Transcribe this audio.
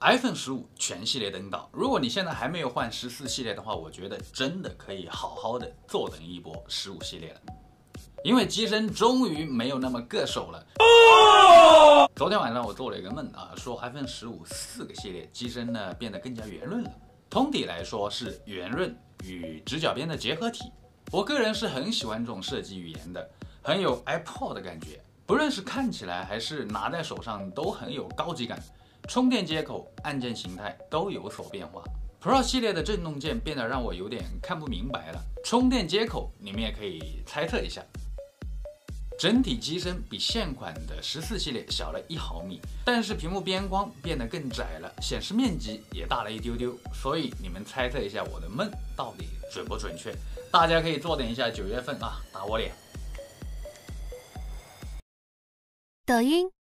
iPhone 十五全系列登岛，如果你现在还没有换十四系列的话，我觉得真的可以好好的坐等一波十五系列了，因为机身终于没有那么硌手了。昨天晚上我做了一个梦啊，说 iPhone 十五四个系列机身呢变得更加圆润了，通体来说是圆润与直角边的结合体。我个人是很喜欢这种设计语言的，很有 iPod 的感觉，不论是看起来还是拿在手上都很有高级感。充电接口、按键形态都有所变化。Pro 系列的震动键变得让我有点看不明白了。充电接口你们也可以猜测一下。整体机身比现款的十四系列小了一毫米，但是屏幕边框变得更窄了，显示面积也大了一丢丢。所以你们猜测一下我的梦到底准不准确？大家可以坐等一下九月份啊，打我脸。抖音。